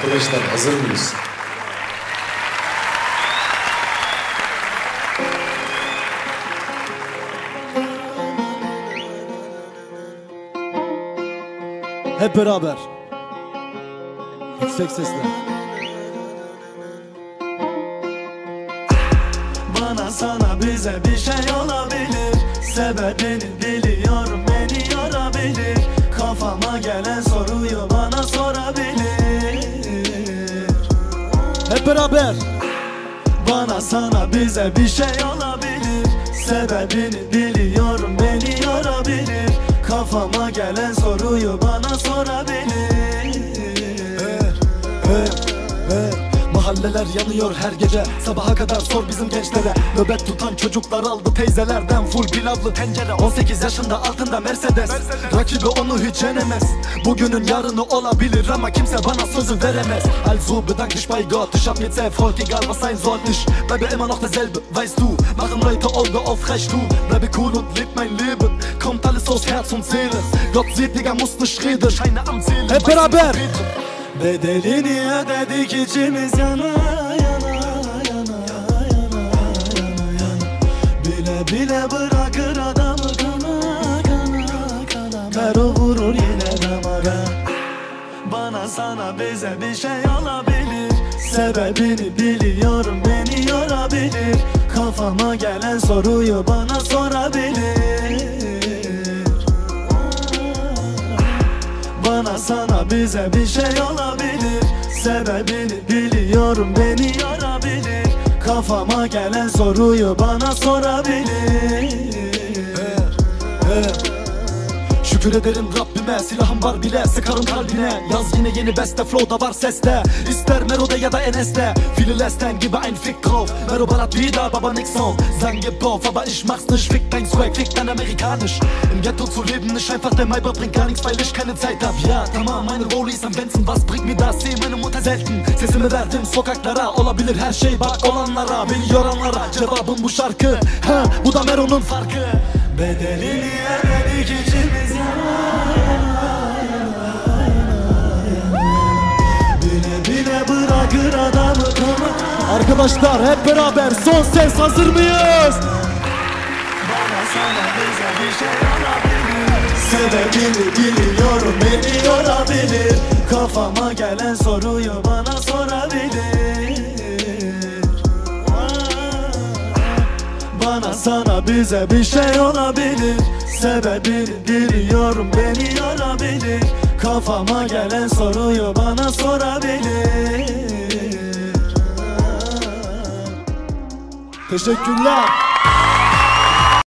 Arkadaşlar hazır mıyız? Hep beraber. Yüksek sesle. Bana sana bize bir şey olabilir Sebebini biliyorum beni yorabilir Kafama gelen soruyu bana sorabilir beraber. Bana sana bize bir şey olabilir. Sebebini biliyorum beni yorabilir. Kafama gelen soruyu bana sorabilir Mahalleler yanıyor her gece. Sabaha kadar sor bizim gençlere. Nöbet tutan çocuklar aldı teyzelerden. Full pilavlı tencere. 18 yaşında altında Mercedes, Rakibi onu hiç yenemez. Bugünün yarını olabilir ama kimse bana sözü veremez. Also bedanke ich bei Gott. Ich hab jetzt Erfolg, egal was sein soll. Ich bleibe immer noch derselbe, weißt du. Machen Leute Auge auf recht, du. Bleibe cool und leb mein Leben. Kommt alles aus Herz und Seele. Gott sieht, Digga, muss nicht reden. Scheine am Zählen Hep beraber. Bedelini ödedik içimiz yana yana yana yana yana. Bile bile bırakır adamı kana kana kana. Karo vurur yine damara. Bana sana bize bir şey olabilir. Sebebini biliyorum beni yorabilir. Kafama gelen soruyu bana sorabilir bize bir şey olabilir. Sebebini biliyorum beni yorabilir Kafama gelen soruyu bana sorabilir Şükür ederim Rabbime silahım var bile sıkarım kalbine. Yaz yine yeni beste flow'da var seste. İster Mero'da ya da Enes'te. Viele lästern gibi ein Fick drauf. Mero ballert wieder, Baba nix on. Sagen gib auf, aber ich mach's nicht. Fick dein Swag, fick dein Amerikanisch. Im Ghetto zu leben ist einfach der Maybach bringt gar nichts, weil ich keine Zeit hab. Ja tamam meine Rollies am Benzen, was bringt mir das? Seh meine Mutter selten. Sesimi verdim sokaklara Olabilir her şey bak olanlara. Beni yoranlara cevabım bu şarkı. Ha bu da Mero'nun farkı Bedelini ödedik içimiz yana Bile bile bırakır adamı kana Arkadaşlar hep beraber son ses hazır mıyız? Bana sana bize bir şey olabilir. Sebebini biliyorum beni yorabilir. Kafama gelen soruyu bana sorabilir Bana sana bize bir şey olabilir. Sebebini biliyorum beni yorabilir. Kafama gelen soruyu bana sorabilir. Teşekkürler.